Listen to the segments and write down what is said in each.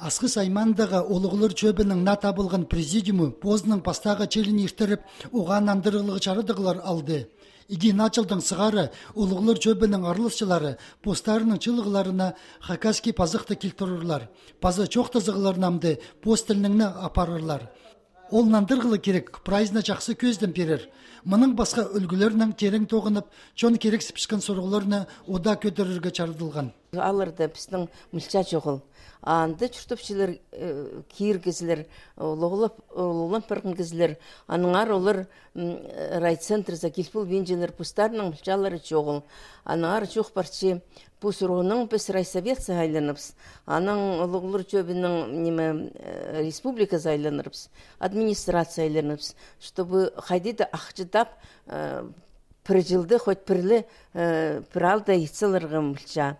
Асқыс аймандағы олығылыр чөбінің на табылған президиумы позының пастағы челін ештеріп, оған андырылығы чарыдығылар алды. Иги началдың сығары олығылыр чөбінің арлысчылары постарының чылығыларына хакаски пазықты келтірірлар. Пазы чоқты зығыларнамды пост апарырлар. Ол нандырғылы керек, прайзна жақсы көзден берер. Мұның басқа үлгілерінің терең тоғынып, чон керек сіпішкен сұрғыларына ода көтерірге чардылған. Алырды біздің мүлча жоғыл анды чуртупчилер э, киргизлер логлоп логлоп пыргызлер аныңар олар райцентрза килпул винжелер пустарның жалары чогыл аныңар чух парчи пусуруның біз райсовет сайланыбыз. Аның логлор чөбінің неме э, республика администрация айланыбыз чтобы хайдида ахчыдап э, пір жылды хоть пірлі піралда мылча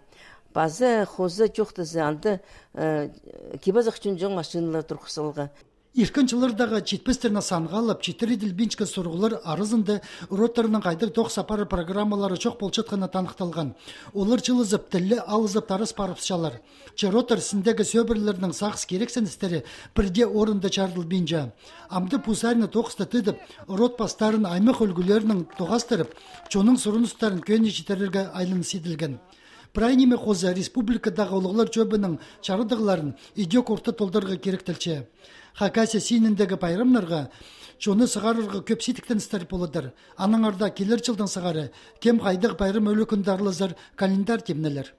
базы хозы жоқты анды кибазық үшін жоң машиналар тұрқысылға Иркін жылырдағы жетпестеріне санғалып, четіреділ бинчка сұрғылар арызынды роторының қайдық тоқ сапары программалары чоқ болчатқаны танықталған. Олар жылызып, тілі алызып тарыс парыпсшалар. Че ротор сіндегі сөбірлерінің сақс керексен істері бірде орынды чардыл бинжа. Амды пусарыны тоқысты тыдып, рот пастарын аймақ үлгілерінің тоғастырып, чоның сұрыныстарын көне жетерерге айлын сиділген. Прайниме қозы республикадағы олығылар жөбінің чарыдығыларын идек орта толдырғы керектілче. Хакася синіндегі пайрымнарға Чоны сығарырғы көп ситіктен істер болыдыр. Аның арда келер жылдың сығары, кем қайдық байрым өлі күндарлызыр календар темнелер.